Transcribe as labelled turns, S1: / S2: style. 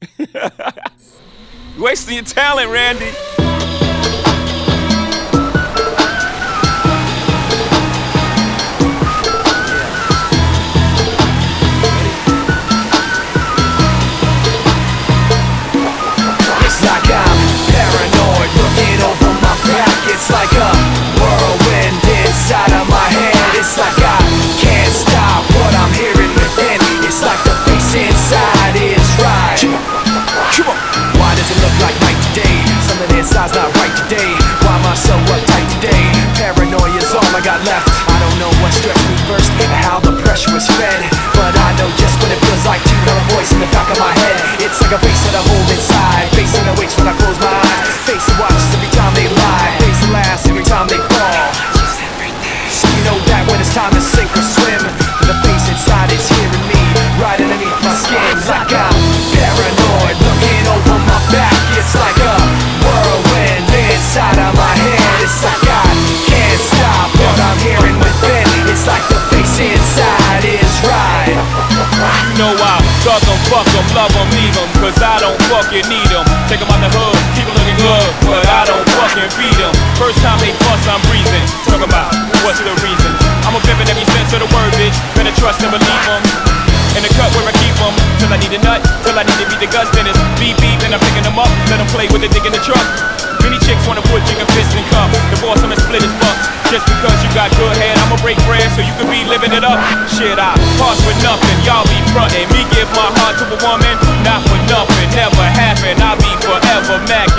S1: You're wasting your talent, Randy.
S2: Pressure was fed. But I know just what it feels like to hear a voice in the back of my head. It's like a face that I hold inside. Face that awakes when I close my eyes. Face that know I
S1: thug 'em, fuck 'em, love 'em, leave 'em, cause I don't fucking need 'em. Take 'em out the hood, keep 'em looking good, but I don't fucking feed 'em. First time they bust, I'm breathing. Talk about what's the reason? I'm a pimp in every sense of the word, bitch. Better trust and believe 'em. In the cut where I keep 'em, till I need a nut, till I need to beat the guts, then it's beep beep, and I'm picking 'em up, let 'em play with the dick in the truck. Many chicks wanna put in fist and cuff, divorce and split his bucks. Just because you got good head, I'ma break bread so you can be living it up. Shit, I nothing, y'all be frontin'. Me give my heart to a woman, not for nothing, never happen. I'll be forever macking,